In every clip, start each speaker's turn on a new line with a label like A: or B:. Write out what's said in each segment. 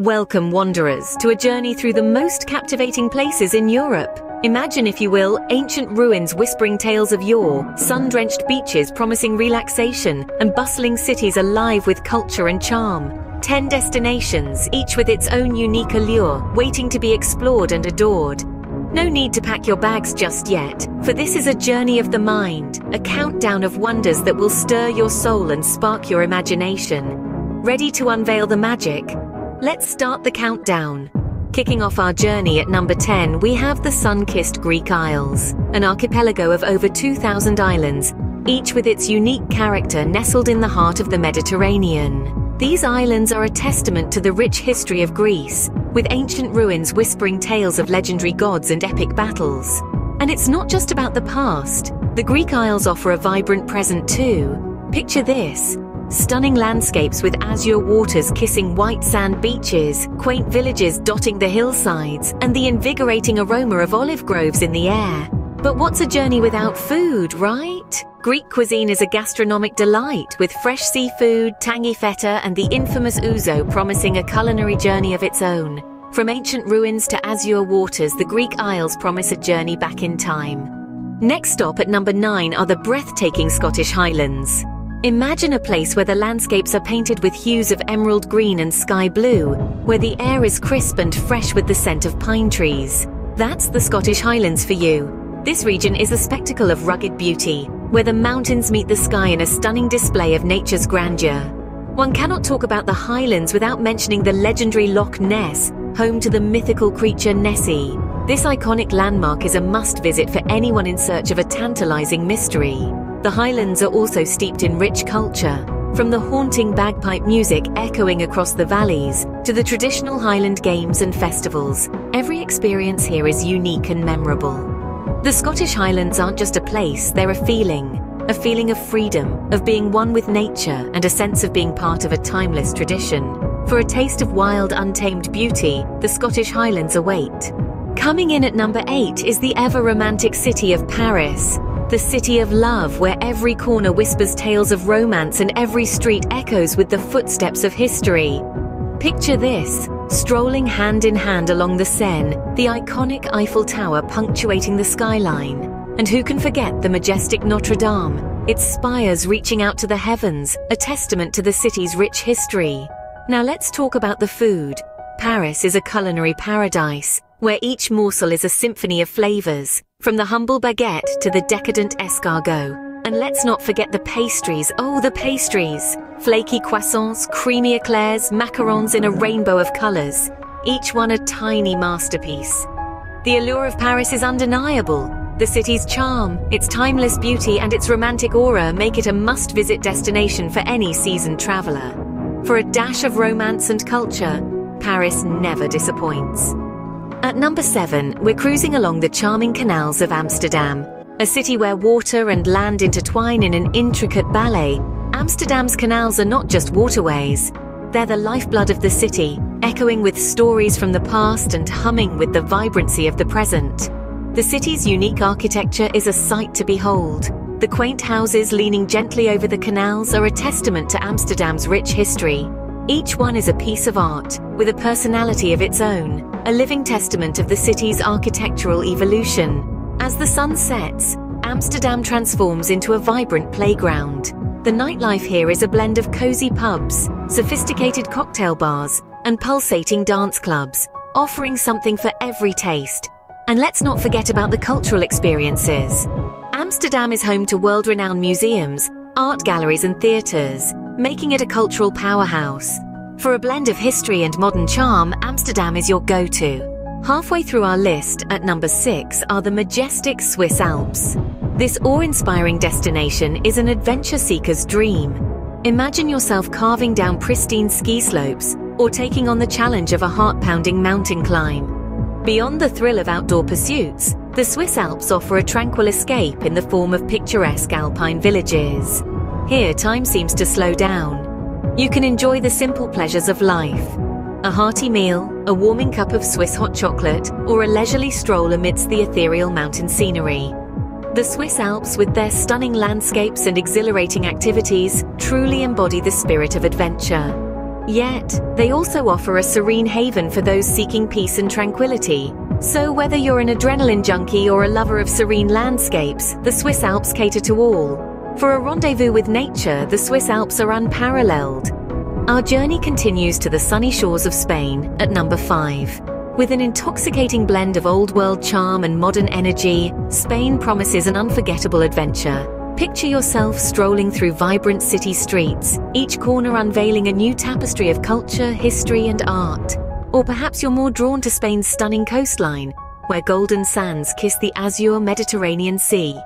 A: Welcome, wanderers, to a journey through the most captivating places in Europe. Imagine, if you will, ancient ruins whispering tales of yore, sun drenched beaches promising relaxation, and bustling cities alive with culture and charm. Ten destinations, each with its own unique allure, waiting to be explored and adored. No need to pack your bags just yet, for this is a journey of the mind, a countdown of wonders that will stir your soul and spark your imagination. Ready to unveil the magic? Let's start the countdown. Kicking off our journey at number 10, we have the sun-kissed Greek Isles, an archipelago of over 2,000 islands, each with its unique character nestled in the heart of the Mediterranean. These islands are a testament to the rich history of Greece, with ancient ruins whispering tales of legendary gods and epic battles. And it's not just about the past. The Greek Isles offer a vibrant present too. Picture this, Stunning landscapes with azure waters kissing white sand beaches, quaint villages dotting the hillsides, and the invigorating aroma of olive groves in the air. But what's a journey without food, right? Greek cuisine is a gastronomic delight, with fresh seafood, tangy feta, and the infamous ouzo promising a culinary journey of its own. From ancient ruins to azure waters, the Greek Isles promise a journey back in time. Next stop at number 9 are the breathtaking Scottish Highlands. Imagine a place where the landscapes are painted with hues of emerald green and sky blue, where the air is crisp and fresh with the scent of pine trees. That's the Scottish Highlands for you. This region is a spectacle of rugged beauty, where the mountains meet the sky in a stunning display of nature's grandeur. One cannot talk about the Highlands without mentioning the legendary Loch Ness, home to the mythical creature Nessie. This iconic landmark is a must visit for anyone in search of a tantalizing mystery. The Highlands are also steeped in rich culture, from the haunting bagpipe music echoing across the valleys to the traditional Highland games and festivals. Every experience here is unique and memorable. The Scottish Highlands aren't just a place, they're a feeling. A feeling of freedom, of being one with nature, and a sense of being part of a timeless tradition. For a taste of wild, untamed beauty, the Scottish Highlands await. Coming in at number 8 is the ever romantic city of Paris. The city of love, where every corner whispers tales of romance and every street echoes with the footsteps of history. Picture this strolling hand in hand along the Seine, the iconic Eiffel Tower punctuating the skyline. And who can forget the majestic Notre Dame, its spires reaching out to the heavens, a testament to the city's rich history. Now let's talk about the food. Paris is a culinary paradise, where each morsel is a symphony of flavors, from the humble baguette to the decadent escargot. And let's not forget the pastries. Oh, the pastries! Flaky croissants, creamy eclairs, macarons in a rainbow of colors. Each one a tiny masterpiece. The allure of Paris is undeniable. The city's charm, its timeless beauty, and its romantic aura make it a must visit destination for any seasoned traveler. For a dash of romance and culture, Paris never disappoints. At number 7, we're cruising along the charming canals of Amsterdam. A city where water and land intertwine in an intricate ballet, Amsterdam's canals are not just waterways. They're the lifeblood of the city, echoing with stories from the past and humming with the vibrancy of the present. The city's unique architecture is a sight to behold. The quaint houses leaning gently over the canals are a testament to Amsterdam's rich history. Each one is a piece of art, with a personality of its own, a living testament of the city's architectural evolution. As the sun sets, Amsterdam transforms into a vibrant playground. The nightlife here is a blend of cozy pubs, sophisticated cocktail bars, and pulsating dance clubs, offering something for every taste. And let's not forget about the cultural experiences. Amsterdam is home to world-renowned museums, art galleries and theatres, making it a cultural powerhouse. For a blend of history and modern charm, Amsterdam is your go-to. Halfway through our list, at number 6, are the majestic Swiss Alps. This awe-inspiring destination is an adventure seeker's dream. Imagine yourself carving down pristine ski slopes or taking on the challenge of a heart-pounding mountain climb. Beyond the thrill of outdoor pursuits, the Swiss Alps offer a tranquil escape in the form of picturesque alpine villages. Here, time seems to slow down. You can enjoy the simple pleasures of life. A hearty meal, a warming cup of Swiss hot chocolate, or a leisurely stroll amidst the ethereal mountain scenery. The Swiss Alps, with their stunning landscapes and exhilarating activities, truly embody the spirit of adventure. Yet, they also offer a serene haven for those seeking peace and tranquility. So whether you're an adrenaline junkie or a lover of serene landscapes, the Swiss Alps cater to all. For a rendezvous with nature, the Swiss Alps are unparalleled. Our journey continues to the sunny shores of Spain at number 5. With an intoxicating blend of old world charm and modern energy, Spain promises an unforgettable adventure. Picture yourself strolling through vibrant city streets, each corner unveiling a new tapestry of culture, history, and art. Or perhaps you're more drawn to Spain's stunning coastline, where golden sands kiss the azure Mediterranean Sea.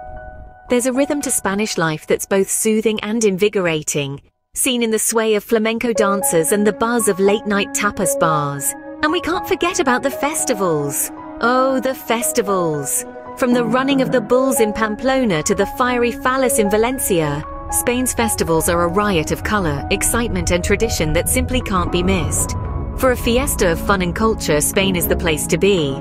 A: There's a rhythm to Spanish life that's both soothing and invigorating, seen in the sway of flamenco dancers and the buzz of late night tapas bars. And we can't forget about the festivals. Oh, the festivals. From the running of the bulls in Pamplona to the fiery Fallas in Valencia, Spain's festivals are a riot of colour, excitement and tradition that simply can't be missed. For a fiesta of fun and culture, Spain is the place to be.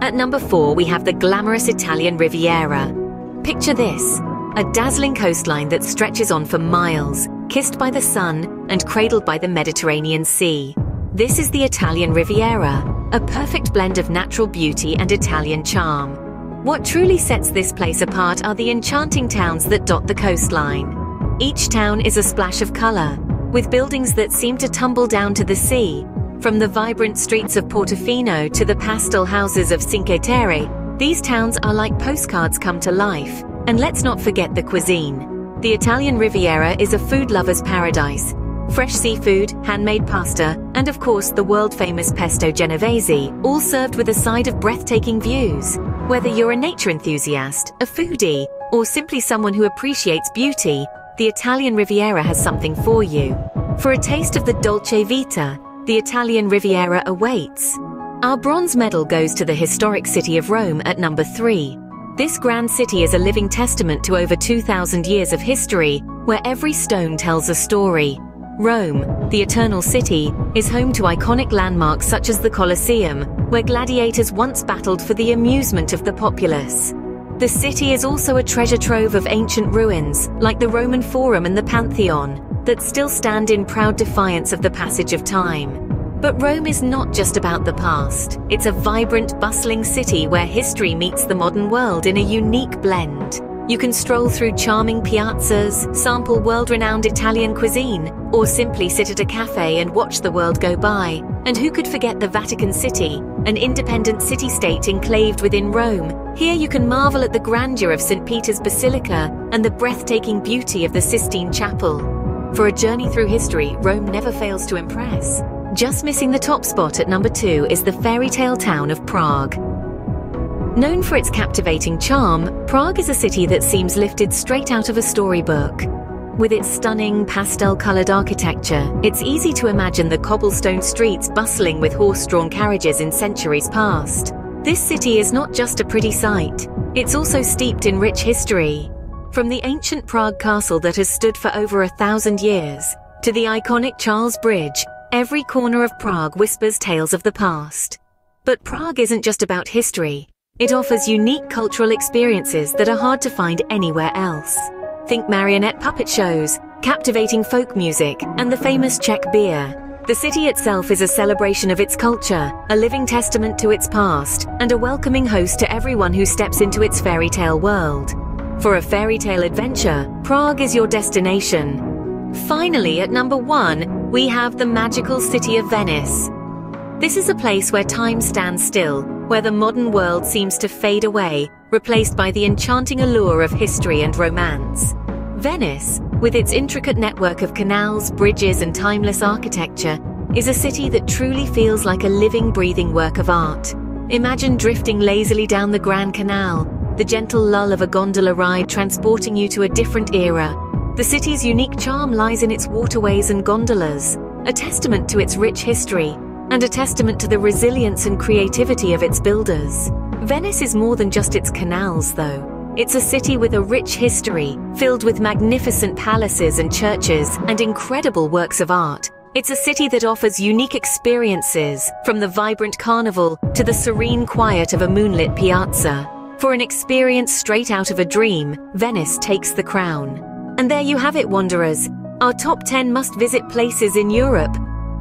A: At number 4 we have the glamorous Italian Riviera. Picture this, a dazzling coastline that stretches on for miles, kissed by the sun and cradled by the Mediterranean Sea. This is the Italian Riviera, a perfect blend of natural beauty and Italian charm. What truly sets this place apart are the enchanting towns that dot the coastline. Each town is a splash of colour, with buildings that seem to tumble down to the sea. From the vibrant streets of Portofino to the pastel houses of Cinque Terre, these towns are like postcards come to life. And let's not forget the cuisine. The Italian Riviera is a food lover's paradise. Fresh seafood, handmade pasta, and of course the world-famous pesto genovese, all served with a side of breathtaking views. Whether you're a nature enthusiast, a foodie, or simply someone who appreciates beauty, the Italian Riviera has something for you. For a taste of the Dolce Vita, the Italian Riviera awaits. Our bronze medal goes to the historic city of Rome at number 3. This grand city is a living testament to over 2,000 years of history, where every stone tells a story. Rome, the Eternal City, is home to iconic landmarks such as the Colosseum, where gladiators once battled for the amusement of the populace. The city is also a treasure trove of ancient ruins, like the Roman Forum and the Pantheon, that still stand in proud defiance of the passage of time. But Rome is not just about the past. It's a vibrant, bustling city where history meets the modern world in a unique blend. You can stroll through charming piazzas, sample world-renowned Italian cuisine, or simply sit at a cafe and watch the world go by. And who could forget the Vatican City, an independent city-state enclaved within Rome? Here you can marvel at the grandeur of St. Peter's Basilica and the breathtaking beauty of the Sistine Chapel. For a journey through history, Rome never fails to impress. Just missing the top spot at number two is the fairy tale town of Prague. Known for its captivating charm, Prague is a city that seems lifted straight out of a storybook. With its stunning pastel-colored architecture, it's easy to imagine the cobblestone streets bustling with horse-drawn carriages in centuries past. This city is not just a pretty sight, it's also steeped in rich history. From the ancient Prague castle that has stood for over a thousand years, to the iconic Charles Bridge, every corner of Prague whispers tales of the past. But Prague isn't just about history. It offers unique cultural experiences that are hard to find anywhere else. Think marionette puppet shows, captivating folk music, and the famous Czech beer. The city itself is a celebration of its culture, a living testament to its past, and a welcoming host to everyone who steps into its fairy tale world. For a fairy tale adventure, Prague is your destination. Finally, at number one, we have the magical city of Venice. This is a place where time stands still, where the modern world seems to fade away, replaced by the enchanting allure of history and romance. Venice, with its intricate network of canals, bridges, and timeless architecture, is a city that truly feels like a living, breathing work of art. Imagine drifting lazily down the Grand Canal, the gentle lull of a gondola ride transporting you to a different era. The city's unique charm lies in its waterways and gondolas, a testament to its rich history and a testament to the resilience and creativity of its builders. Venice is more than just its canals, though. It's a city with a rich history, filled with magnificent palaces and churches and incredible works of art. It's a city that offers unique experiences, from the vibrant carnival to the serene quiet of a moonlit piazza. For an experience straight out of a dream, Venice takes the crown. And there you have it, wanderers. Our top 10 must-visit places in Europe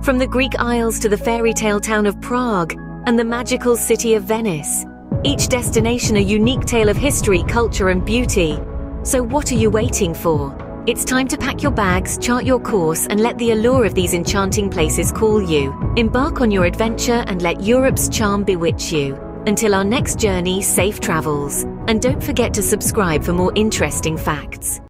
A: From the Greek Isles to the fairy tale town of Prague and the magical city of Venice. Each destination a unique tale of history, culture and beauty. So what are you waiting for? It's time to pack your bags, chart your course, and let the allure of these enchanting places call you. Embark on your adventure and let Europe's charm bewitch you. Until our next journey, safe travels. And don't forget to subscribe for more interesting facts.